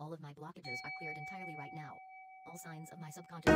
All of my blockages are cleared entirely right now. All signs of my subconscious.